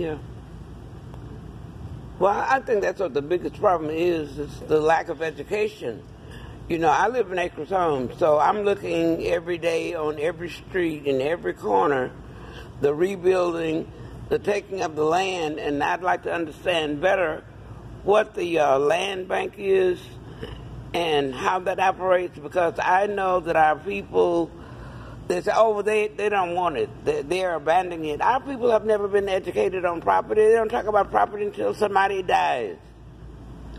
Yeah. Well, I think that's what the biggest problem is, is the lack of education. You know, I live in Acres Home, so I'm looking every day on every street, in every corner, the rebuilding, the taking of the land, and I'd like to understand better what the uh, land bank is and how that operates because I know that our people they say, oh, they, they don't want it. They, they're abandoning it. Our people have never been educated on property. They don't talk about property until somebody dies.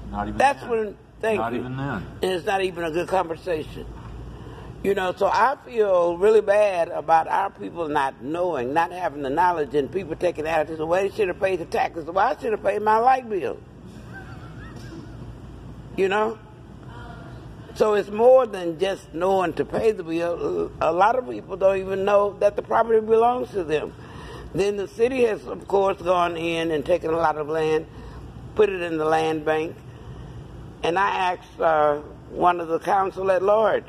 Not even That's then. when, thank Not you. even then. And it's not even a good conversation. You know, so I feel really bad about our people not knowing, not having the knowledge, and people taking attitudes. Well, they should have paid the taxes. Well, I should have paid my light bill. You know? So it's more than just knowing to pay the bill. A lot of people don't even know that the property belongs to them. Then the city has, of course, gone in and taken a lot of land, put it in the land bank. And I asked uh, one of the council at large,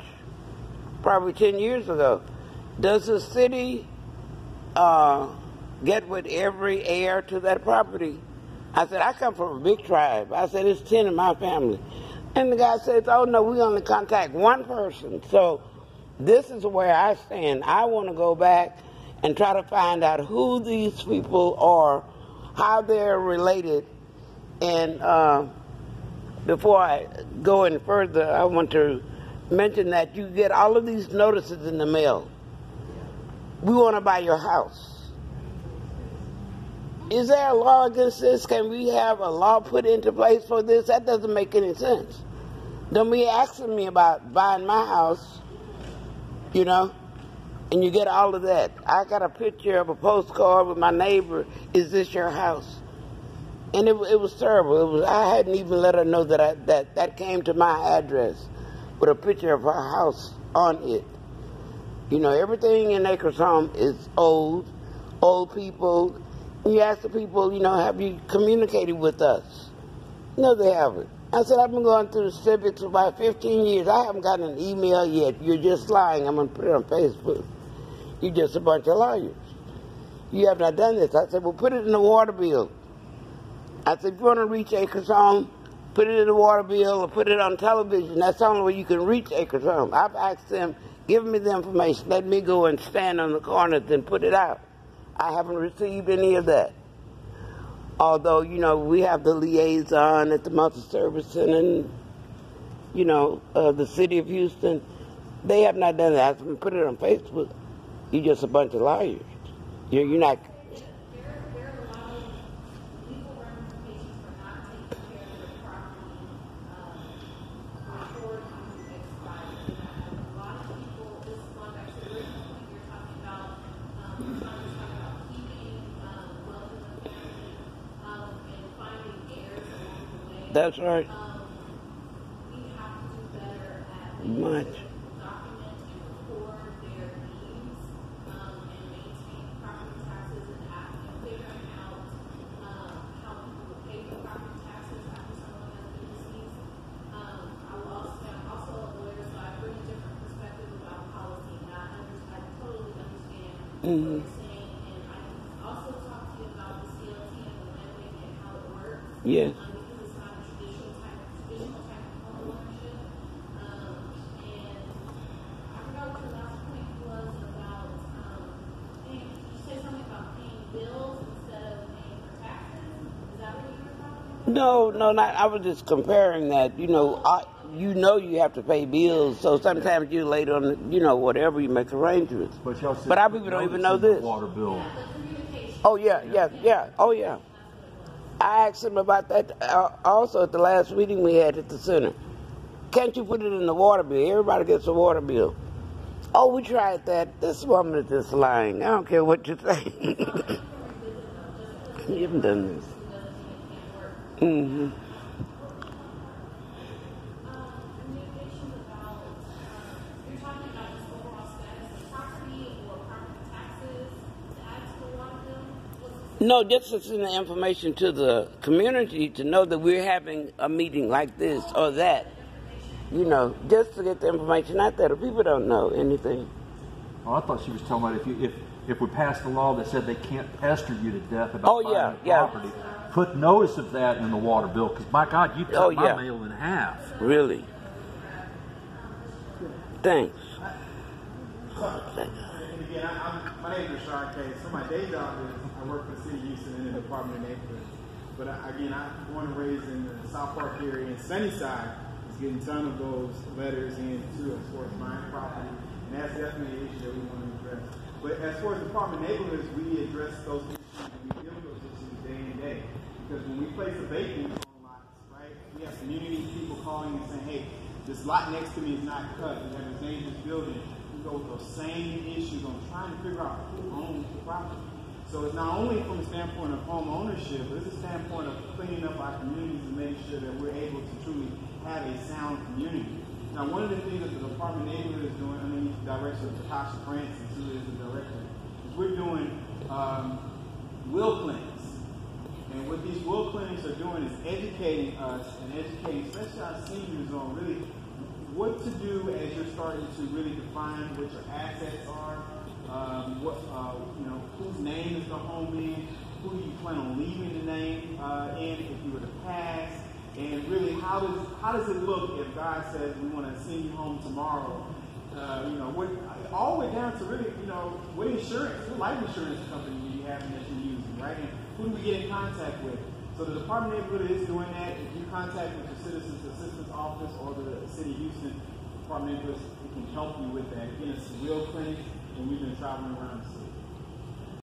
probably 10 years ago, does the city uh, get with every heir to that property? I said, I come from a big tribe. I said, it's 10 in my family. And the guy says, oh no, we only contact one person. So this is where I stand. I want to go back and try to find out who these people are, how they're related. And uh, before I go any further, I want to mention that you get all of these notices in the mail. We want to buy your house. Is there a law against this? Can we have a law put into place for this? That doesn't make any sense. Don't be asking me about buying my house, you know, and you get all of that. I got a picture of a postcard with my neighbor. Is this your house? And it, it was terrible. It was. I hadn't even let her know that I, that that came to my address with a picture of her house on it. You know, everything in Acres Home is old, old people. You ask the people, you know, have you communicated with us? No, they haven't. I said, I've been going through the civics for about 15 years. I haven't gotten an email yet. You're just lying. I'm going to put it on Facebook. You're just a bunch of liars. You have not done this. I said, well, put it in the water bill. I said, if you want to reach Acres Home, put it in the water bill or put it on television. That's the only way you can reach Acres Home. I've asked them, give me the information. Let me go and stand on the corners and put it out. I haven't received any of that. Although, you know, we have the liaison at the multi-service center and, you know, uh, the city of Houston. They have not done that. I said, put it on Facebook. You're just a bunch of liars. You're, you're not That's right. Much. Mm-hmm. Yes. No, no, not. I was just comparing that. You know, I, you know, you have to pay bills, so sometimes you're late on, you know, whatever you make arrangements. But, y'all said But our people don't even know notice in the this. Water bill. Oh yeah, yeah, yeah. Oh yeah. I asked him about that uh, also at the last meeting we had at the center. Can't you put it in the water bill? Everybody gets a water bill. Oh, we tried that. This woman is just lying. I don't care what you say. you haven't done this. Hmm No, just to send the information to the community to know that we're having a meeting like this or that. You know, just to get the information out there. The people don't know anything. Oh, I thought she was talking about if you if if we passed a law that said they can't pester you to death about Oh, buying yeah, the yeah. property, put notice of that in the water bill. Because my God, you cut Oh, my yeah. mail in half. Really? Thanks. And again, I, I'm, my name is Rashard K. So my day job is I work for the City of Houston in the Department of Neighborhood. But I, again, I'm born and raised in the South Park area, and Sunnyside is getting a ton of those letters in too as far as buying property, and that's definitely an issue that we want to address. But as far as of Neighborhoods, we address those issues and we deal with those issues day in day. Because when we place abatements on lots, right, we have community people calling and saying, hey, this lot next to me is not cut. We have a dangerous building. We go with those same issues on trying to figure out who owns the property. So it's not only from the standpoint of home ownership, but it's a standpoint of cleaning up our communities and making sure that we're able to truly have a sound community. Now, one of the things that the Department of Neighborhood is doing underneath the direction of Takasha Francis, who is the director, is we're doing um, will clinics. And what these will clinics are doing is educating us and educating, especially our seniors, on really what to do as you're starting to really define what your assets are, um, what uh, you know, whose name is the home in, who you plan on leaving the name uh, in if you were to pass, and really how does how does it look if God says we want to send you home tomorrow? Uh, you know, what all the way down to really, you know, what insurance, what life insurance company do you have that you're using, right? And who do we get in contact with? So the Department of Neighborhood is doing that. If you contact with the Citizens Assistance Office or the City of Houston Department of Neighborhood, it can help you with that. Again, it's a real clinic, and we've been traveling around the city.